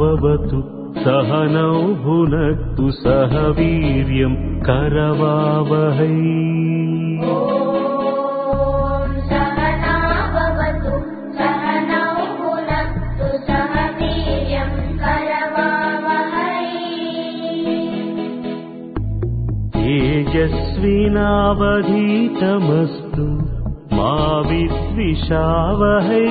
सहनावतु सहनौ भुनक्तु सह वीर्यम् करवावहै। तेजस्विनावधीतमस्तु मा विद्विषावहै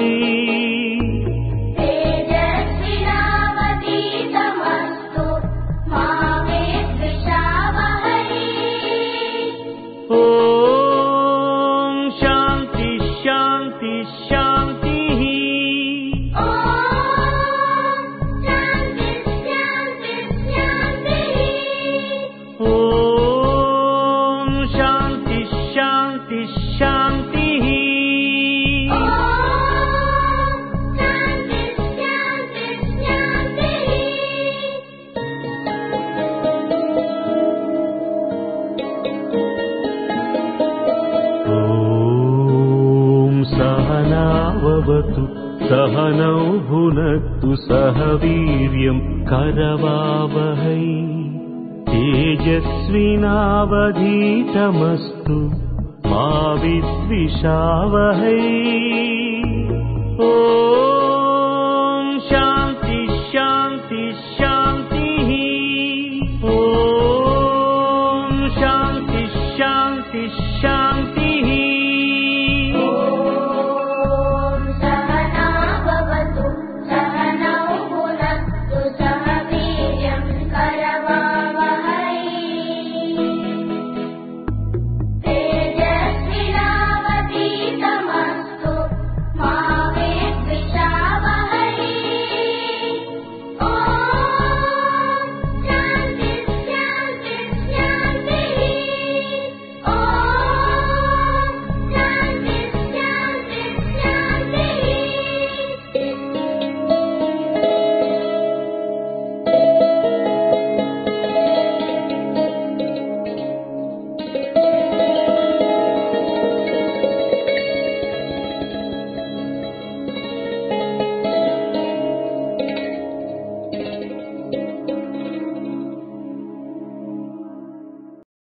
भवतु सहनौ भुनक्तु सह वीर्यम् करवावहै। तेजस्विनावधीतमस्तु मा विद्विषावहै। ओ